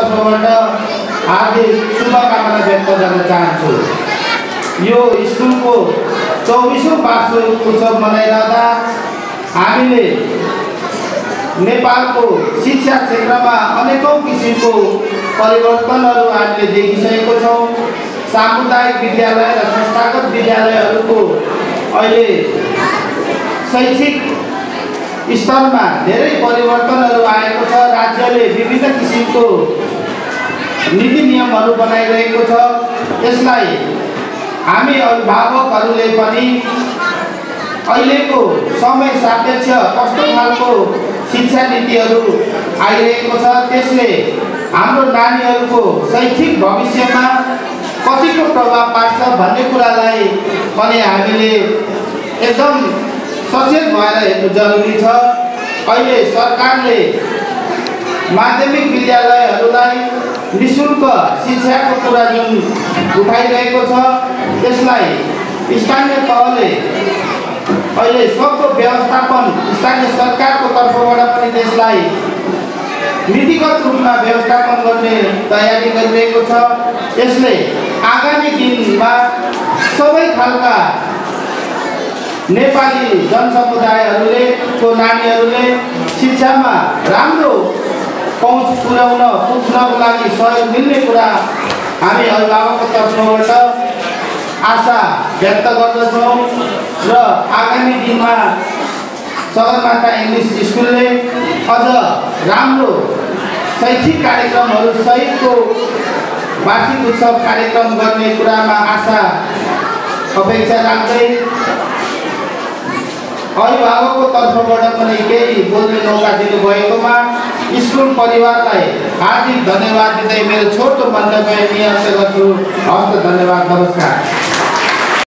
तर्फबाट हार्दिक शुभकामना व्यक्त गर्न चाहन्छु। यो स्कुलको चौबिसौँ वार्षिक उत्सव मनाइरहँदा हामीले नेपालको शिक्षा क्षेत्रमा अनेकौँ किसिमको परिवर्तनहरू हामीले देखिसकेको छौँ। सामुदायिक विद्यालय र संस्थागत विद्यालयहरूको अहिले शैक्षिक स्तरमा धेरै परिवर्तनहरू किसिमको नीति नियमहरू बनाइरहेको छ। यसलाई हामी अभिभावकहरूले पनि अहिलेको समय सापेक्ष कस्तो खालको शिक्षा नीतिहरू आइरहेको छ त्यसले हाम्रो नानीहरूको शैक्षिक भविष्यमा कतिको प्रभाव पार्छ भन्ने कुरालाई पनि हामीले एकदम सचेत भएर हेर्नु जरुरी छ। अहिले सरकारले माध्यमिक विद्यालयहरूलाई नि शुल्क शिक्षाको कुरा जुन उठाइरहेको छ त्यसलाई स्थानीय तहले अहिले सबको व्यवस्थापन स्थानीय सरकारको तर्फबाट पनि त्यसलाई नीतिगत रूपमा व्यवस्थापन गर्ने तयारी गरिरहेको छ। यसले आगामी दिनमा सबै खालका नेपाली जनसमुदायहरूले को नानीहरूले शिक्षामा राम्रो पहुँच पुर्याउन पुग्नको लागि सहयोग मिल्ने कुरा हामी अभिभावकको तर्फबाट आशा व्यक्त गर्दछौँ र आगामी दिनमा सगरमाथा इङ्ग्लिस स्कुलले अझ राम्रो शैक्षिक कार्यक्रमहरू सहितको वार्षिक उत्सव कार्यक्रम गर्ने कुरामा आशा अपेक्षा राख्दै अभिभावकको तर्फबाट पनि केही बोल्ने मौका दिनुभएकोमा स्कुल परिवारलाई हार्दिक धन्यवाद दिँदै मेरो छोटो मन्तव्य नियन्त्रण गर्छु। हस्त धन्यवाद नमस्कार।